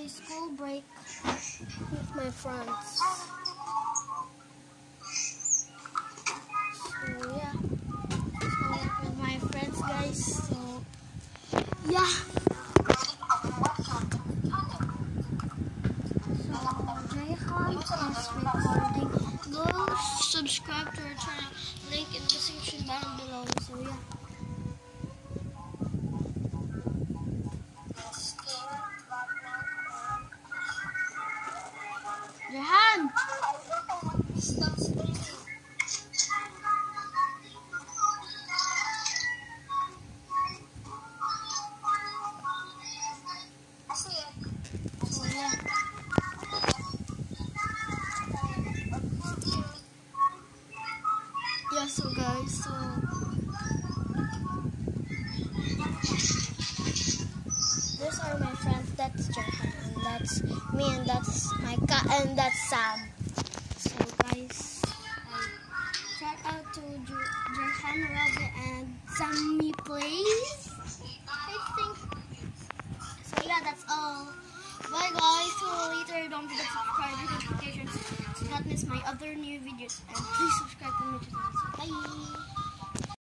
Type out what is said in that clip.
my school break with my friends. So yeah. So with my friends guys. So yeah. So Jehanne is recording. Go subscribe to our channel. Link in the description So guys, so these are my friends. That's Jehanne, and that's me, and that's my cat, and that's Sam. So guys, um, shout out to J- Jehanne, Robbie, and Sammy Playz. I think. So yeah, that's all. Bye guys. So later, don't forget to subscribe notifications to not miss my other new videos, and please subscribe